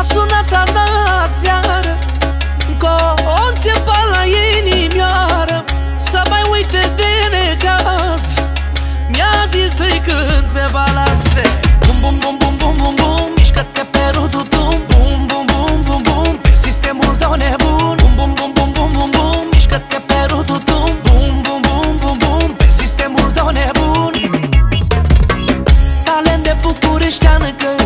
M-a sunat a seară Cu o țepa la inimioară Să mai uite de necaz Mi-a zis să-i cânt pe balaste Bum, bum, bum, bum, bum, bum, bum Mișcă-te pe rudutum Bum, bum, bum, bum, bum Pe sistemul tău nebun Bum, bum, bum, bum, bum, bum, bum Mișcă-te pe rudutum Bum, bum, bum, bum, bum Pe sistemul tău nebun Talent de bucureșteană că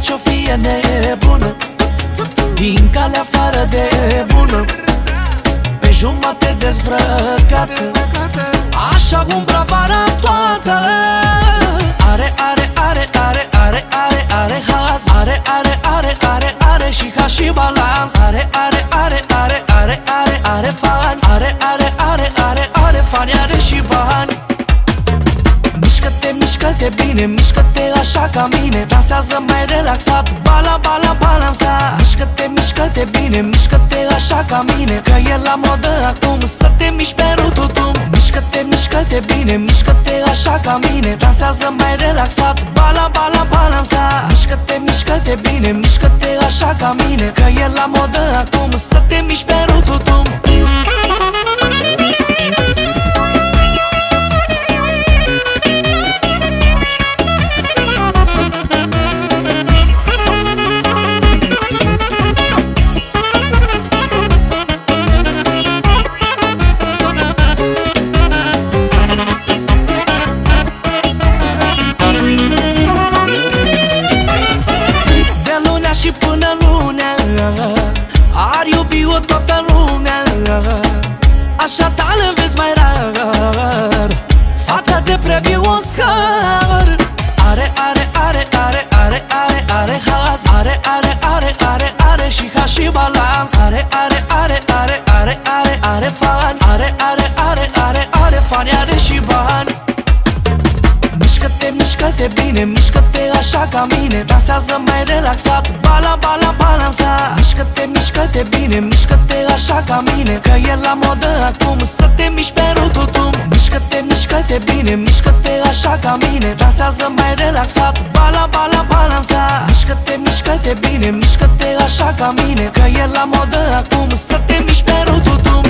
Fie ce-o fie nebună Din calea afară de bună Pe jumate dezbrăcată Așa umbra vara toată Are, are, are, are, are, are, are haz Are, are, are, are, are și ha și balans Are, are, are, are, are, are, are fani Are, are, are, are, are fani, are și bani Mișcă-te, mișcă-te bine, mișcă-te așa ca mine. Dansează mai relaxat, bala, bala, balansa. Mișcă-te, mișcă-te bine, mișcă-te așa ca mine. Că e la modă acum să te miști pe rututum. Mișcă-te, mișcă-te bine, mișcă-te așa ca mine. Dansează mai relaxat, bala, bala, balansa. Mișcă-te, mișcă-te bine, mișcă-te așa ca mine. Că e la modă acum să te miști pe rututum. De iubi-o toată lumea Așa tală vezi mai rar Fata de premiu Oscar Are, are, are, are, are, are, are haz Are, are, are, are, are și ha și balans Are, are, are, are, are, are, are fani Are, are, are, are, are fani, are și bani Mișcă-te, mișcă-te bine, mișcă-te așa ca mine Dansează mai relaxat, bala, bala, balansa. Mișcă-te, mișcă-te bine, mișcă-te așa ca mine Că e la modă acum. Să te miști pe rututum Mișcă-te, mișcă-te bine, mișcă-te așa ca mine Dansează mai relaxat, bala, bala, balansa. Mișcă-te, mișcă-te bine, mișcă-te așa ca mine Că e la modă acum. Să te miști pe rututum